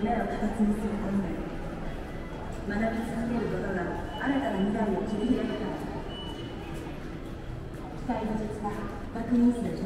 つべきです夢を形にするために学び続けることが新たな未来を切り開くから。機械技術が学年生募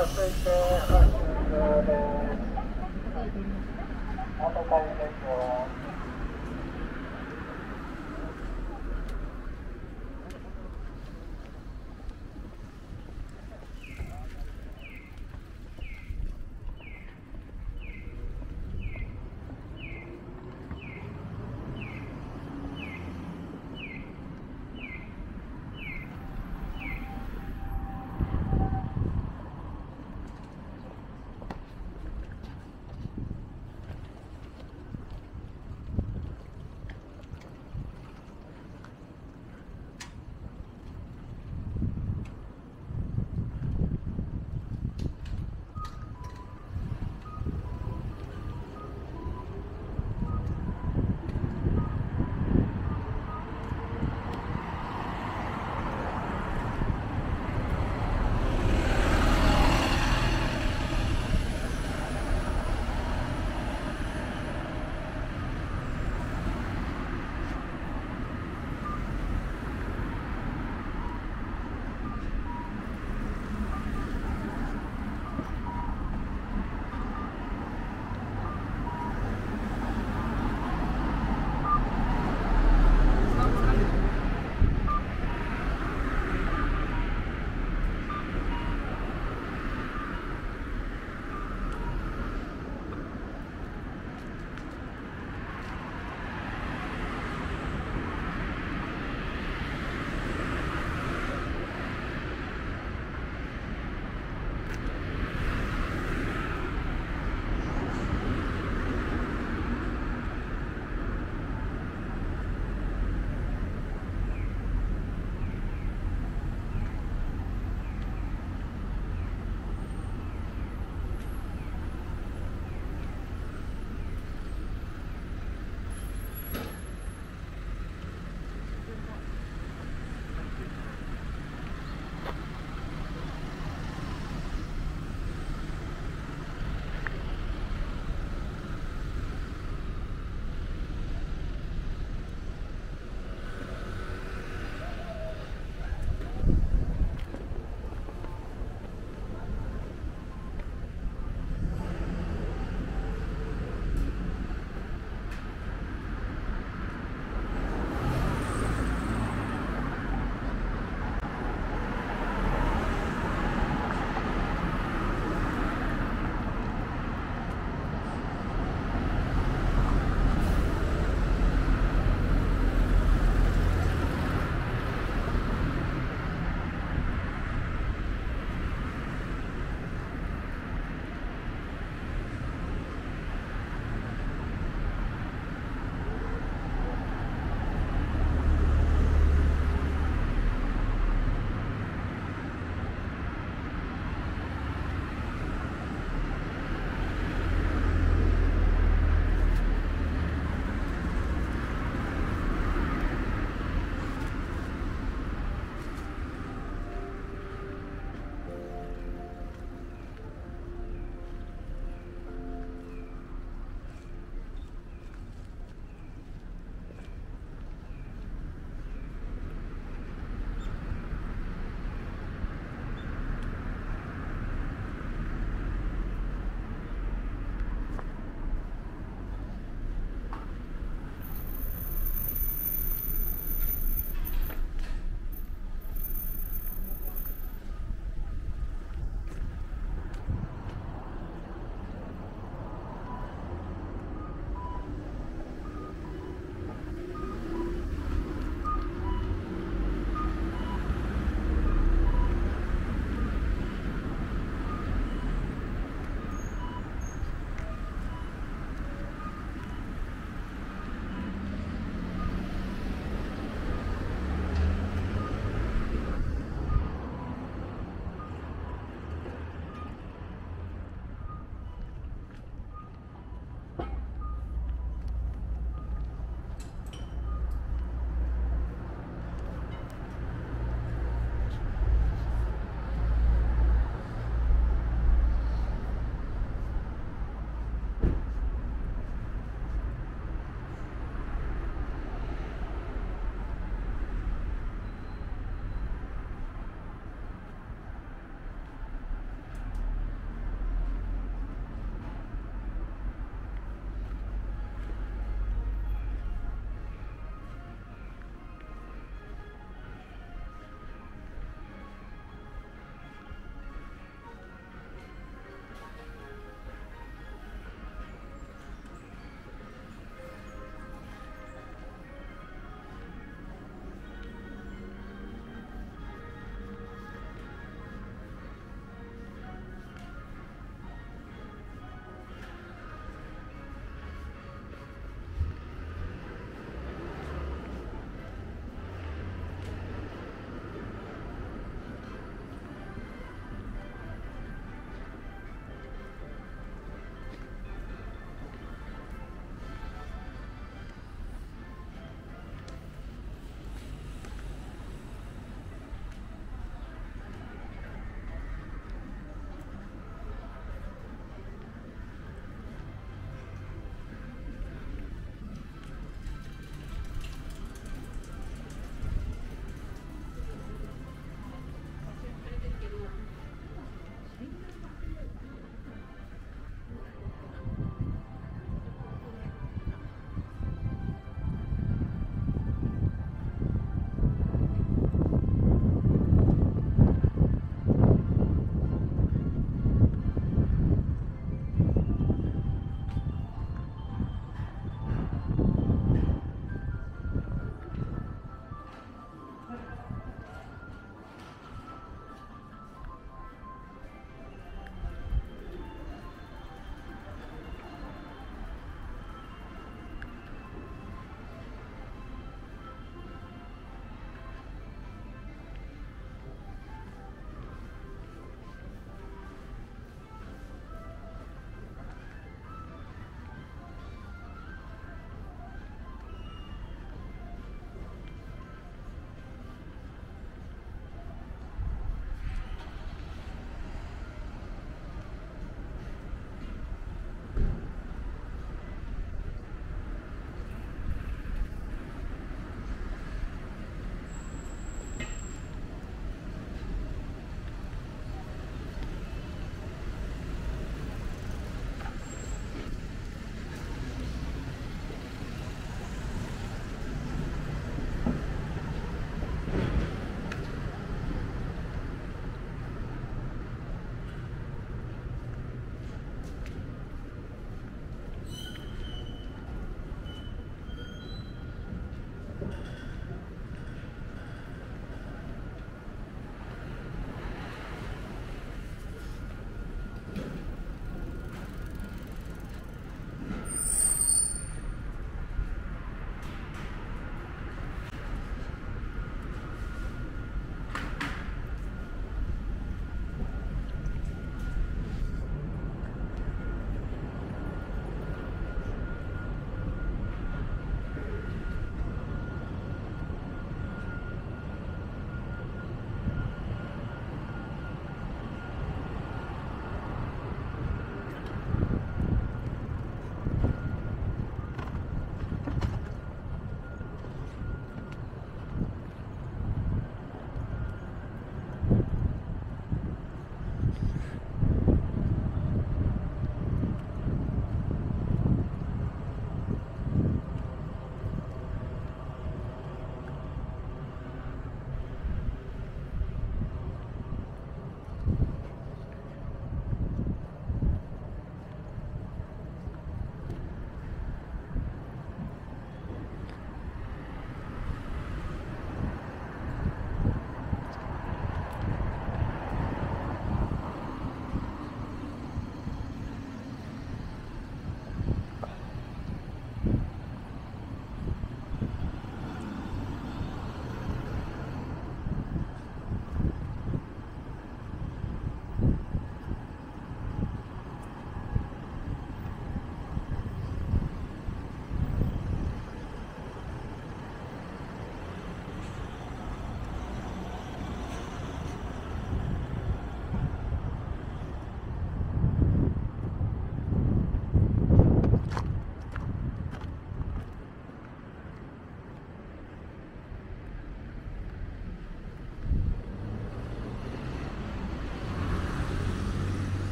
aceitando.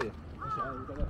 Oke, masih ada kita kan? 甘いや、これや。一時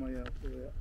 como ya